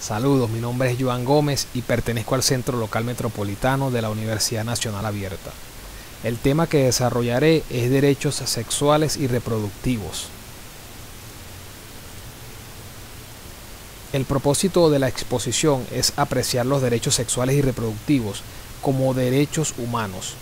Saludos, mi nombre es Joan Gómez y pertenezco al Centro Local Metropolitano de la Universidad Nacional Abierta. El tema que desarrollaré es derechos sexuales y reproductivos. El propósito de la exposición es apreciar los derechos sexuales y reproductivos como derechos humanos.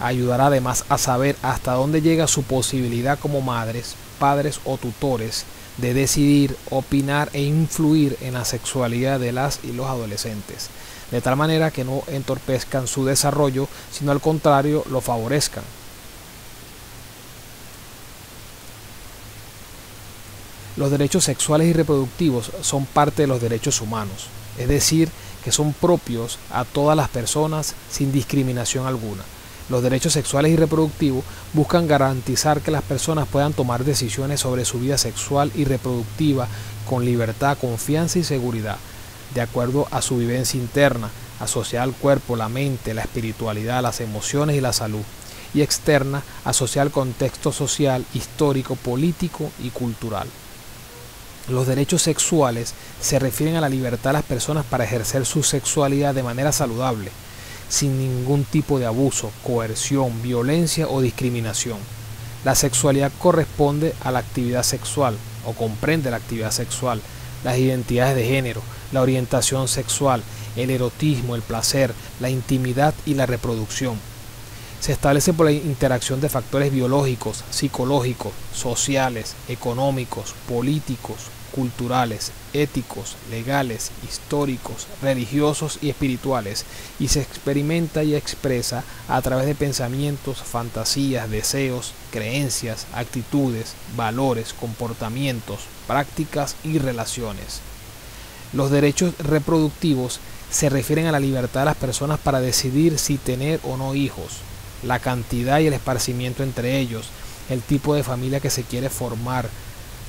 Ayudará además a saber hasta dónde llega su posibilidad como madres, padres o tutores de decidir, opinar e influir en la sexualidad de las y los adolescentes, de tal manera que no entorpezcan su desarrollo, sino al contrario lo favorezcan. Los derechos sexuales y reproductivos son parte de los derechos humanos, es decir, que son propios a todas las personas sin discriminación alguna. Los derechos sexuales y reproductivos buscan garantizar que las personas puedan tomar decisiones sobre su vida sexual y reproductiva con libertad, confianza y seguridad, de acuerdo a su vivencia interna, asociada al cuerpo, la mente, la espiritualidad, las emociones y la salud, y externa, asociada al contexto social, histórico, político y cultural. Los derechos sexuales se refieren a la libertad de las personas para ejercer su sexualidad de manera saludable, sin ningún tipo de abuso, coerción, violencia o discriminación. La sexualidad corresponde a la actividad sexual o comprende la actividad sexual, las identidades de género, la orientación sexual, el erotismo, el placer, la intimidad y la reproducción. Se establece por la interacción de factores biológicos, psicológicos, sociales, económicos, políticos, culturales, éticos, legales, históricos, religiosos y espirituales, y se experimenta y expresa a través de pensamientos, fantasías, deseos, creencias, actitudes, valores, comportamientos, prácticas y relaciones. Los derechos reproductivos se refieren a la libertad de las personas para decidir si tener o no hijos, la cantidad y el esparcimiento entre ellos, el tipo de familia que se quiere formar,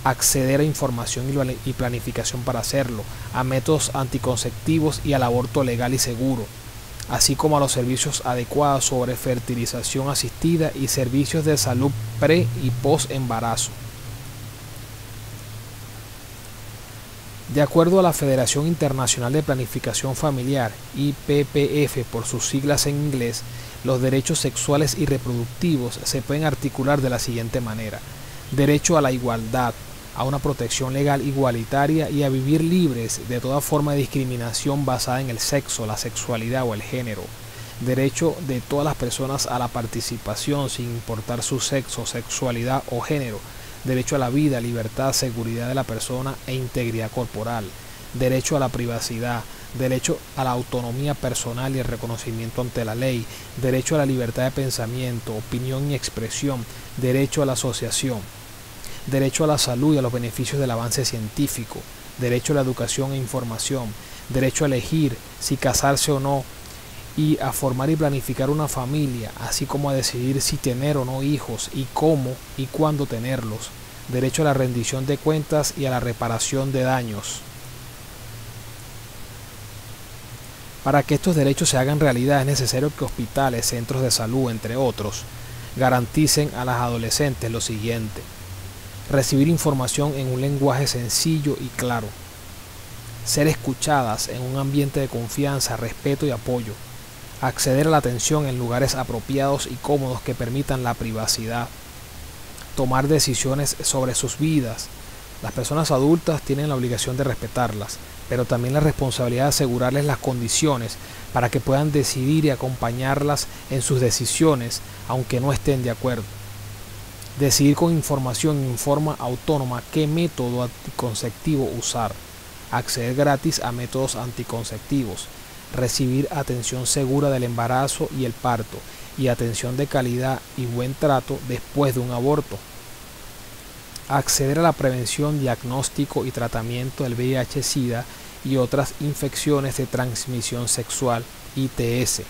acceder a información y planificación para hacerlo, a métodos anticonceptivos y al aborto legal y seguro, así como a los servicios adecuados sobre fertilización asistida y servicios de salud pre y post embarazo. De acuerdo a la Federación Internacional de Planificación Familiar, IPPF por sus siglas en inglés, los derechos sexuales y reproductivos se pueden articular de la siguiente manera. Derecho a la igualdad, a una protección legal igualitaria y a vivir libres de toda forma de discriminación basada en el sexo, la sexualidad o el género. Derecho de todas las personas a la participación sin importar su sexo, sexualidad o género. Derecho a la vida, libertad, seguridad de la persona e integridad corporal. Derecho a la privacidad. Derecho a la autonomía personal y el reconocimiento ante la ley. Derecho a la libertad de pensamiento, opinión y expresión. Derecho a la asociación derecho a la salud y a los beneficios del avance científico, derecho a la educación e información, derecho a elegir si casarse o no y a formar y planificar una familia, así como a decidir si tener o no hijos y cómo y cuándo tenerlos, derecho a la rendición de cuentas y a la reparación de daños. Para que estos derechos se hagan realidad es necesario que hospitales, centros de salud, entre otros, garanticen a las adolescentes lo siguiente recibir información en un lenguaje sencillo y claro, ser escuchadas en un ambiente de confianza, respeto y apoyo, acceder a la atención en lugares apropiados y cómodos que permitan la privacidad, tomar decisiones sobre sus vidas. Las personas adultas tienen la obligación de respetarlas, pero también la responsabilidad de asegurarles las condiciones para que puedan decidir y acompañarlas en sus decisiones, aunque no estén de acuerdo decidir con información en forma autónoma qué método anticonceptivo usar, acceder gratis a métodos anticonceptivos, recibir atención segura del embarazo y el parto y atención de calidad y buen trato después de un aborto, acceder a la prevención, diagnóstico y tratamiento del VIH-Sida y otras infecciones de transmisión sexual ITS,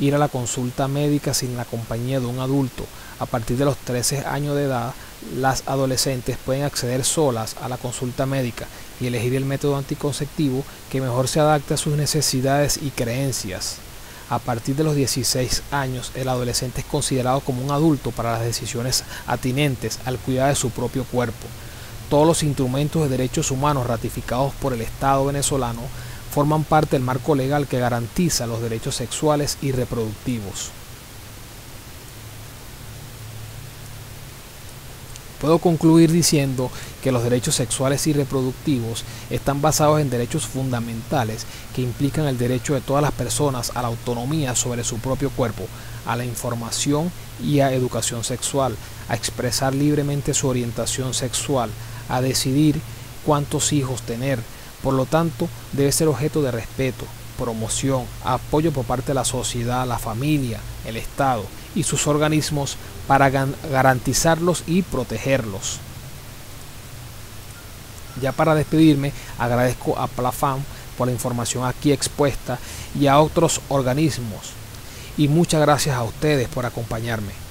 ir a la consulta médica sin la compañía de un adulto, a partir de los 13 años de edad, las adolescentes pueden acceder solas a la consulta médica y elegir el método anticonceptivo que mejor se adapte a sus necesidades y creencias. A partir de los 16 años, el adolescente es considerado como un adulto para las decisiones atinentes al cuidado de su propio cuerpo. todos los instrumentos de derechos humanos ratificados por el Estado venezolano forman parte del marco legal que garantiza los derechos sexuales y reproductivos. Puedo concluir diciendo que los derechos sexuales y reproductivos están basados en derechos fundamentales que implican el derecho de todas las personas a la autonomía sobre su propio cuerpo, a la información y a educación sexual, a expresar libremente su orientación sexual, a decidir cuántos hijos tener. Por lo tanto, debe ser objeto de respeto, promoción, apoyo por parte de la sociedad, la familia, el Estado y sus organismos para garantizarlos y protegerlos. Ya para despedirme, agradezco a Plafam por la información aquí expuesta y a otros organismos. Y muchas gracias a ustedes por acompañarme.